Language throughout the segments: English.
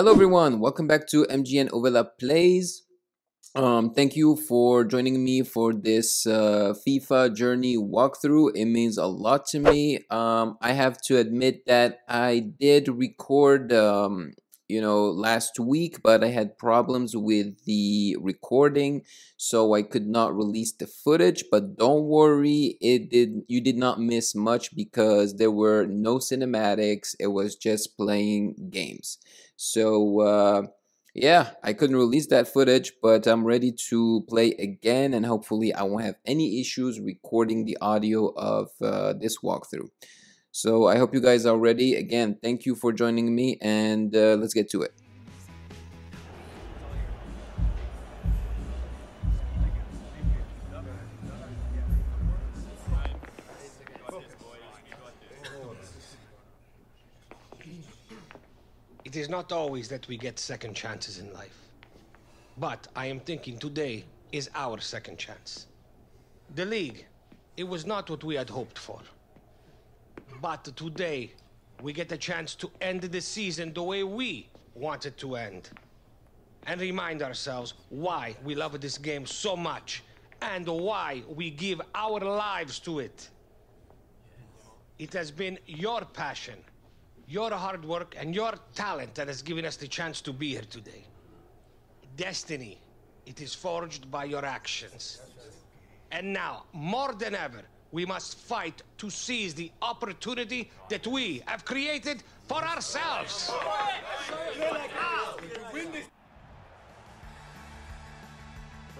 Hello everyone, welcome back to MGN Ovela Plays. Um, thank you for joining me for this uh, FIFA journey walkthrough. It means a lot to me. Um, I have to admit that I did record, um, you know, last week, but I had problems with the recording, so I could not release the footage. But don't worry, it did. You did not miss much because there were no cinematics. It was just playing games. So. Uh, yeah, I couldn't release that footage, but I'm ready to play again and hopefully I won't have any issues recording the audio of uh, this walkthrough. So I hope you guys are ready. Again, thank you for joining me and uh, let's get to it. It is not always that we get second chances in life. But I am thinking today is our second chance. The league, it was not what we had hoped for. But today, we get a chance to end the season the way we want it to end. And remind ourselves why we love this game so much and why we give our lives to it. It has been your passion, your hard work, and your talent that has given us the chance to be here today. Destiny, it is forged by your actions. And now, more than ever, we must fight to seize the opportunity that we have created for ourselves.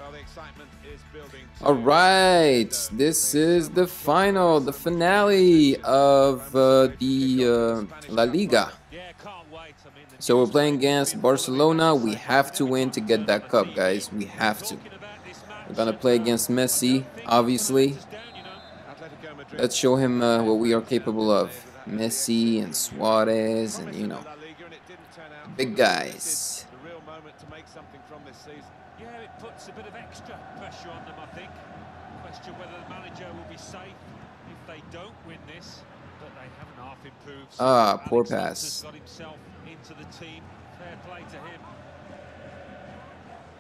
Well, the excitement is building. All right, this is the final, the finale of uh, the uh, La Liga. So we're playing against Barcelona. We have to win to get that cup, guys. We have to. We're gonna play against Messi, obviously. Let's show him uh, what we are capable of. Messi and Suarez and you know, big guys. The real moment to make something from this season. Yeah, it puts a bit of extra pressure on them, I think. Question whether the manager will be safe if they don't win this, but they haven't half improved. so Ah, poor pass. Got himself into the team. Fair play to him.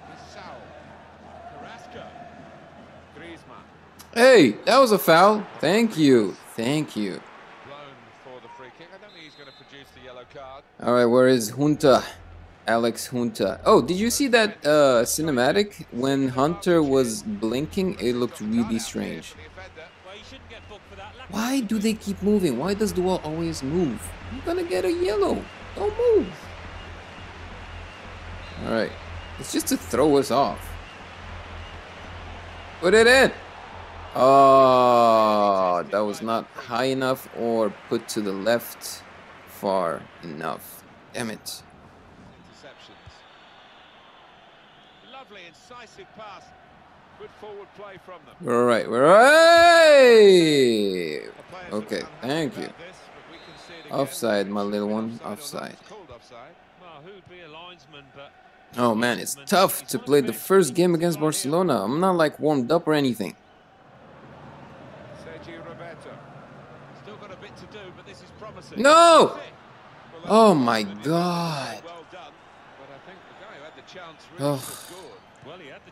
Bissau. Carrasco. Griezmann. Hey, that was a foul. Thank you. Thank you. Blown for the free kick. I don't think he's going to produce the yellow card. All right, where is Hunter? Alex Hunter. Oh, did you see that uh, cinematic when Hunter was blinking? It looked really strange. Why do they keep moving? Why does the wall always move? I'm gonna get a yellow. Don't move. All right, it's just to throw us off. Put it in. Oh, that was not high enough or put to the left far enough. Damn it. Lovely, incisive pass. Good forward play from them. We're all right. We're all right. Okay, thank you. about this, but we can see it again. Offside, my little one. Offside or not, Offside. it's called offside. Well, who'd be a linesman, but Oh man, it's tough to play the first game against Barcelona. I'm not like warmed up or anything. Sergi Roberto. still got a bit to do, but this is promising. No! Oh my God. Well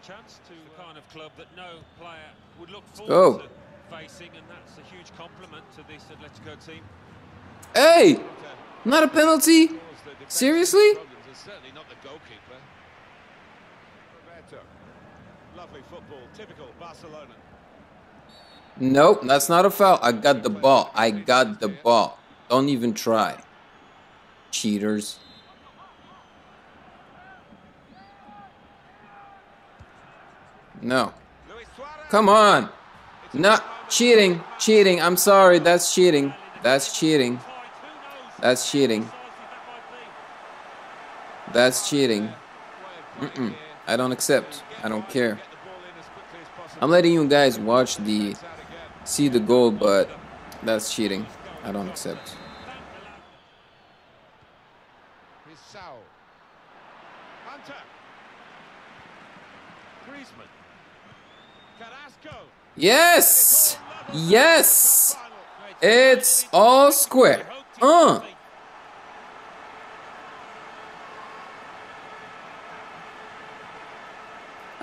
chance really Ugh. should have scored. Well, he had the chance to the uh, kind of club that no player would look go. forward oh. to facing, and that's a huge compliment to this Atletico team. Hey! Not a penalty? Caused the defensive Seriously? problems, certainly not the goalkeeper. Roberto. Lovely football, typical Barcelona. Nope, that's not a foul. I got the ball. I got the ball. Don't even try. Cheaters. No. Come on. No, cheating. Cheating. I'm sorry. That's cheating. That's cheating. That's cheating. That's cheating. Mm-mm. I don't accept. I don't care. I'm letting you guys watch the see the goal, but that's cheating. I don't accept. Yes! Yes! It's all square. Uh.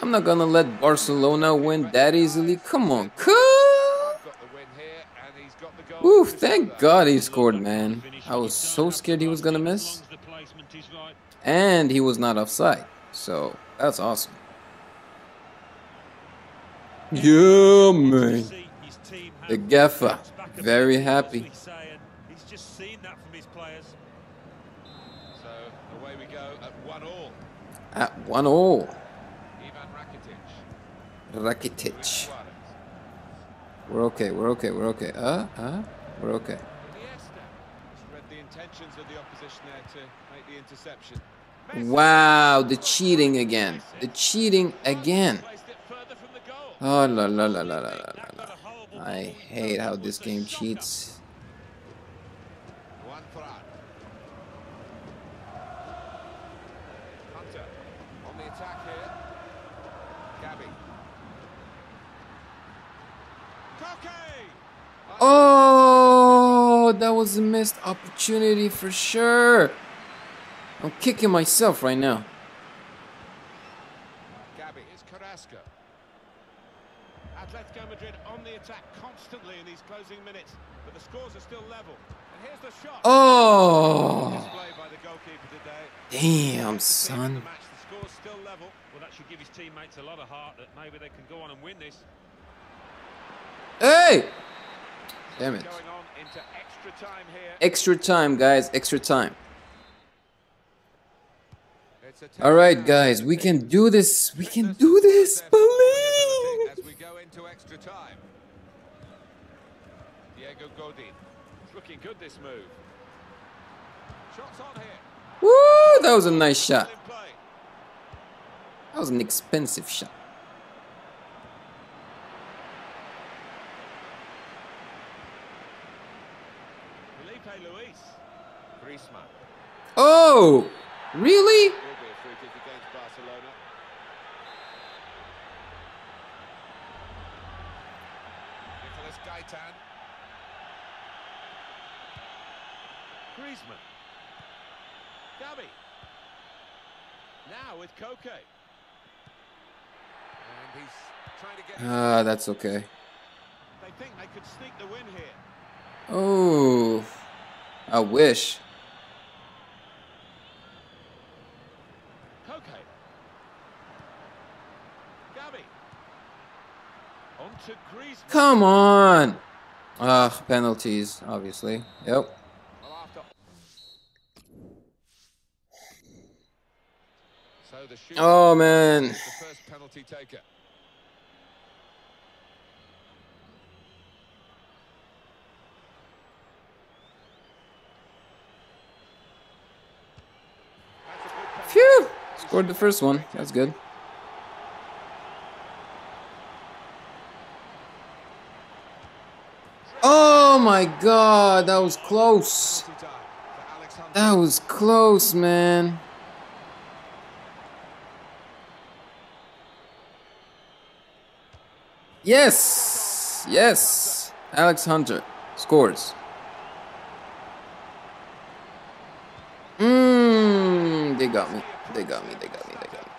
I'm not gonna let Barcelona win that easily. Come on, cool. Ooh, thank God he scored, man. I was so scared he was gonna miss. And he was not offside. So, that's awesome. Man. The gaffer, very happy. He's just seen that from his players. So away we go at one all. At 1 0. Ivan Rakitic. Rakitic. We're okay, we're okay, we're okay. Uh, uh, we're okay. Read the intentions of the opposition there to make the interception. Wow, the cheating again. The cheating again. Oh, la la la la la la la. I hate how this game cheats. Oh, that was a missed opportunity for sure. I'm kicking myself right now. Attack constantly in these closing minutes, but the scores are still level. And here's the shot. Oh, Display by the goalkeeper today. damn, son. match, the score's still level. Well, that should give his teammates a lot of heart that maybe they can go on and win this. Hey! Damn it. Into extra time here. Extra time, guys, extra time. All right, guys, we can do this. We can do this. Believe. As we go into extra time. Diego Godin. It's looking good this move. Shots on here. Woo! That was a nice shot. That was an expensive shot. Filipe Luís. Griezmann. Oh, really? Will be a free kick against Barcelona. Nicolas Gaitan. Griezmann. Gabi. Now with Koke. And he's trying to get. Ah, that's okay. They think they could sneak the win here. Oh, I wish. Koke. Gabi. On to Griezmann. Come on. Ah, penalties, obviously. Yep. Well, after. So the shooter Oh man. is the first penalty taker. That's a Oh, good penalty. Phew. Scored the first one. That's good. Oh my god, that was close. Penalty time for Alex Hunter. That was close, man. Yes! Yes! Alex Hunter scores. Mmm, they got me. They got me. They got me. They got me.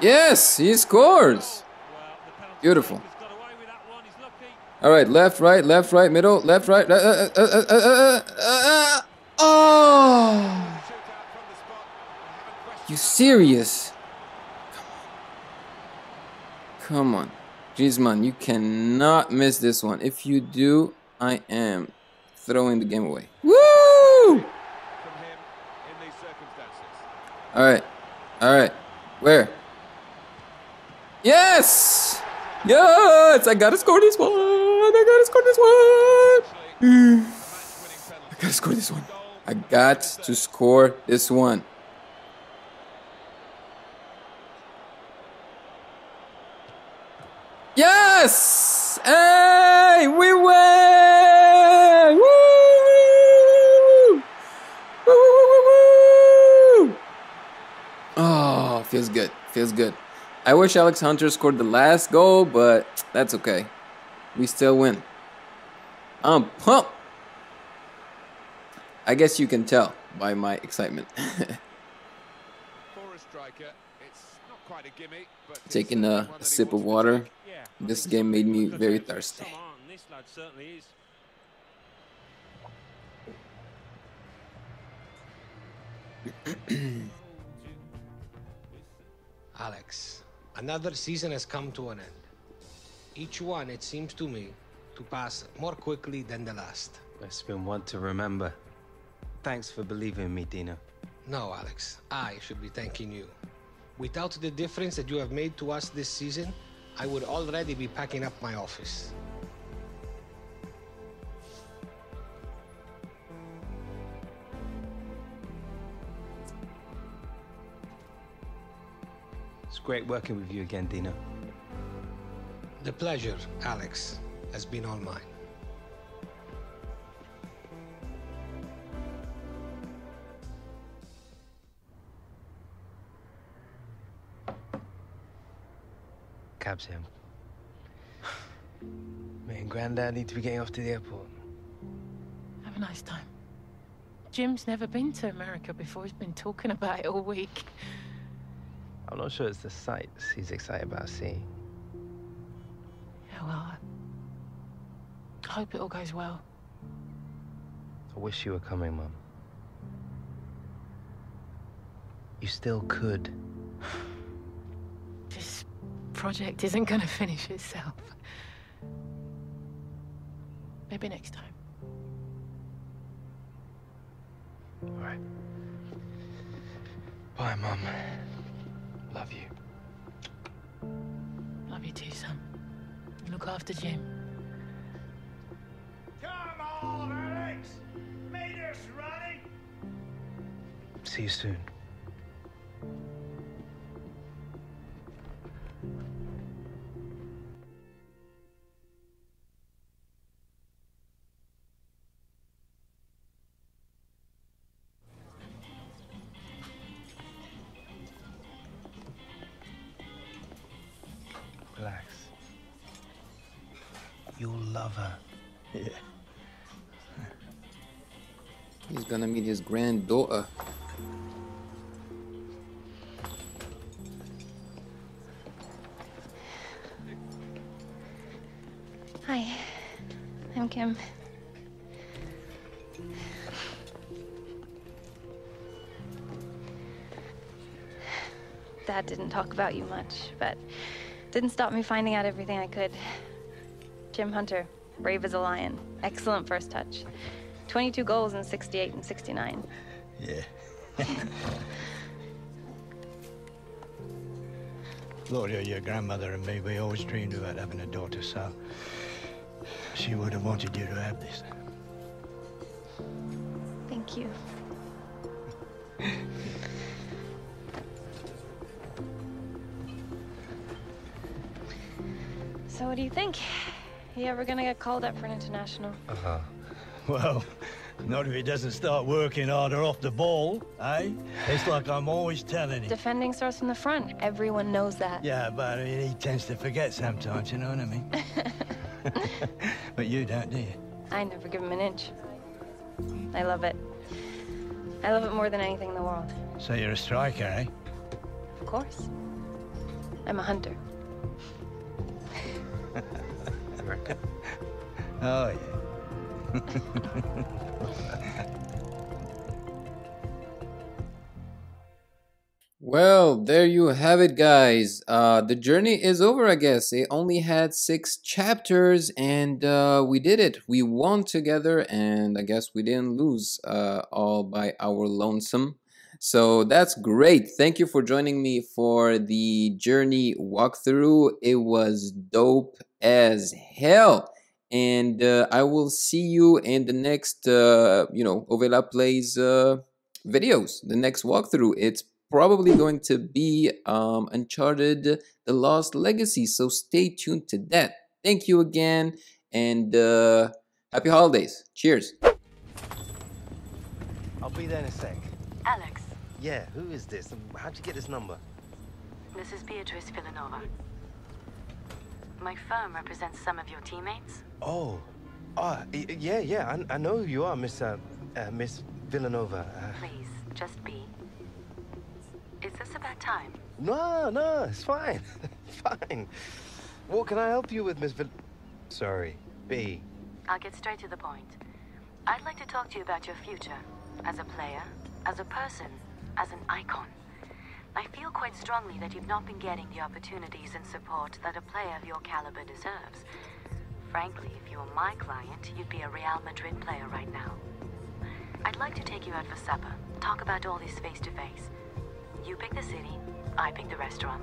Yes, he scores. Beautiful. All right, left, right, left, right, middle, left, right. Uh, uh, uh, you serious? Come on, Griezmann, you cannot miss this one. If you do, I am throwing the game away. Woo! All right, all right. Where? Yes! Yes! I gotta score this one. I gotta score this one. I gotta score this one. I got to score this one. Yes! Hey, we win! Woo! Woo, woo, woo, woo! Oh, feels good. Feels good. I wish Alex Hunter scored the last goal, but that's okay. We still win. I'm pumped. I guess you can tell by my excitement. For a striker, it's not quite a gimme, but it's Taking a, a sip of water. This game made me very thirsty. Alex, another season has come to an end. Each one, it seems to me, to pass more quickly than the last. It's been one to remember. Thanks for believing me, Dino. No, Alex, I should be thanking you. Without the difference that you have made to us this season, I would already be packing up my office. It's great working with you again, Dino. The pleasure, Alex, has been all mine. Cab's him. Me and Grandad need to be getting off to the airport. Have a nice time. Jim's never been to America before. He's been talking about it all week. I'm not sure it's the sights he's excited about seeing. Yeah, well, I hope it all goes well. I wish you were coming, Mum. You still could. This project isn't going to finish itself. Maybe next time. All right. Bye, Mum. Love you. Love you too, son. Look after Jim. Come on, Alex! Meters running! See you soon. You'll love her. Yeah. He's gonna meet his granddaughter. Hi, I'm Kim. Dad didn't talk about you much, but didn't stop me finding out everything I could. Jim Hunter, brave as a lion, excellent first touch. 22 goals in 68 and 69. Yeah. Gloria, your grandmother and me, we always dreamed about having a daughter, so she would have wanted you to have this. Thank you. so, what do you think? You ever gonna get called up for an international? Uh-huh. Well, not if he doesn't start working harder off the ball, eh? It's like I'm always telling him. Defending starts from the front. Everyone knows that. Yeah, but I mean, he tends to forget sometimes, you know what I mean? but you don't, do you? I never give him an inch. I love it. I love it more than anything in the world. So you're a striker, eh? Of course. I'm a hunter. Oh, yeah. Well, there you have it, guys. Uh, the journey is over, I guess. It only had six chapters, and uh, we did it. We won together, and I guess we didn't lose uh, all by our lonesome. So that's great. Thank you for joining me for the journey walkthrough. It was dope as hell. And uh, I will see you in the next, uh, you know, Ovela Plays uh, videos, the next walkthrough. It's probably going to be um, Uncharted The Lost Legacy. So stay tuned to that. Thank you again and uh, happy holidays. Cheers. I'll be there in a sec. Yeah, who is this? How'd you get this number? this is Beatrice Villanova. My firm represents some of your teammates. Oh, ah, yeah, yeah. I, I know who you are, Miss uh, uh, Miss Villanova. Uh, Please, just be. Is this a bad time? no, no, it's fine. fine. What can I help you with, Miss Vill... Sorry, B. I'll get straight to the point. I'd like to talk to you about your future. As a player, as a person, as an icon. I feel quite strongly that you've not been getting the opportunities and support that a player of your caliber deserves. Frankly, if you were my client, you'd be a Real Madrid player right now. I'd like to take you out for supper, talk about all this face to face. You pick the city, I pick the restaurant.